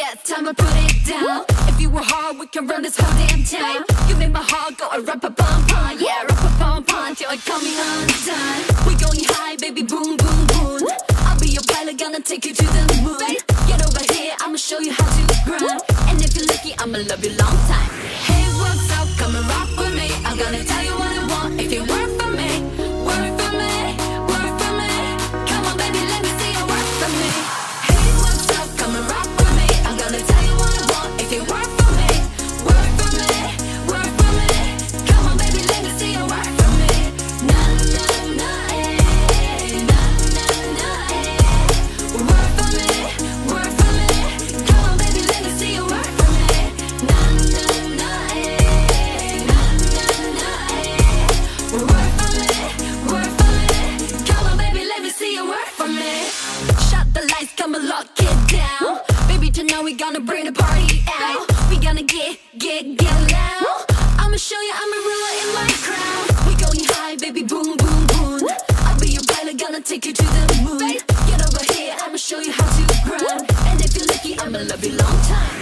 I'ma put it down. If you were hard, we can run this whole damn town. You make my heart go a rap a bum yeah, rap a bum till it coming undone. We going high, baby, boom boom boom. I'll be your pilot, gonna take you to the moon. Get over here, I'ma show you how to grind. And if you're lucky, I'ma love you long time. Lock it down. Baby, tonight we gonna bring the party out. We gonna get, get, get loud. I'ma show you I'm a ruler in my crown. We going high, baby, boom, boom, boom. I'll be your pilot, gonna take you to the moon. Get over here, I'ma show you how to grind. And if you're lucky, I'ma love you long